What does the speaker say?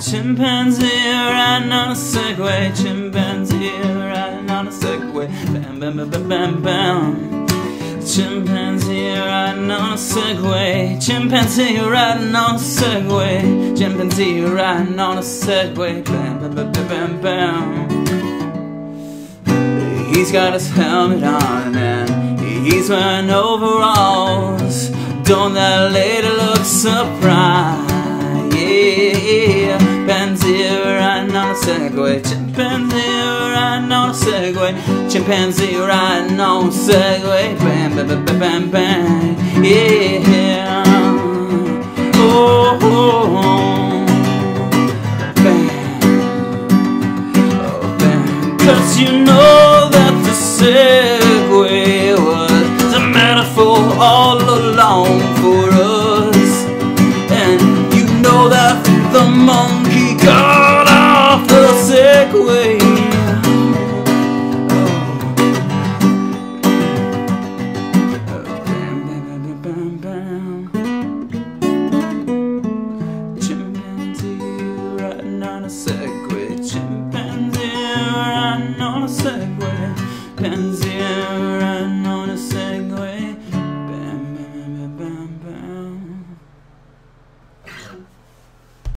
Chimpanzee riding on a Segway. Chimpanzee riding on a Segway. Bam, bam, bam, bam, bam, bam. Chimpanzee riding on a Segway. Chimpanzee riding on a Segway. Chimpanzee riding on a Segway. Bam, bam, bam, bam, bam, bam. He's got his helmet on and he's wearing overalls. Don't that lady look surprised? Segway. Chimpanzee riding on a Segway. Chimpanzee riding on a Segway. Bam, bam, bam, bam, bam. Yeah. Oh, oh, oh. Bam. Oh, bam. Cause you know that the Segway was a metaphor all along for us. And you know that the monkey happens